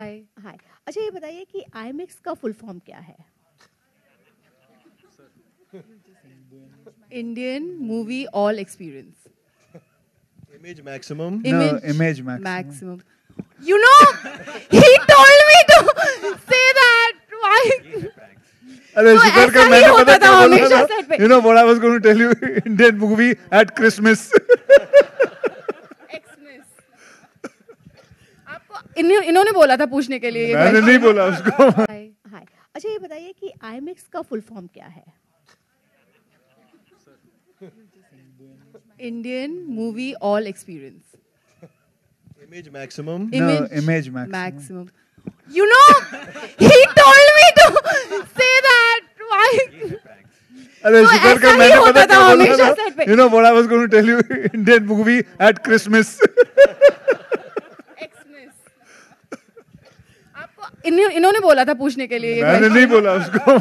हाय हाय अच्छा ये बताइए कि आईमेक्स का फुल फॉर्म क्या है Indian movie all experience image maximum. Image image maximum. maximum. You know, he told me to say that. Why? अरे शुक्र कर मैंने पता था हमेशा set पे। You know what I was going to tell you Indian movie at Christmas इन्हों- इन्होंने बोला था पूछने के लिए मैंने नहीं बोला उसको हाय हाय अच्छा ये बताइए कि आईमेक्स का फुल फॉर्म क्या है Indian movie all experience Image maximum. No, image maximum. maximum. You know, he told me to say that. Why? अरे तो शुक्र कर मैंने पता था क्या बोला हमेशा था पे। You know what I was going to tell you Indian movie at Christmas इन्होंने बोला था पूछने के लिए मैंने नहीं बोला उसको।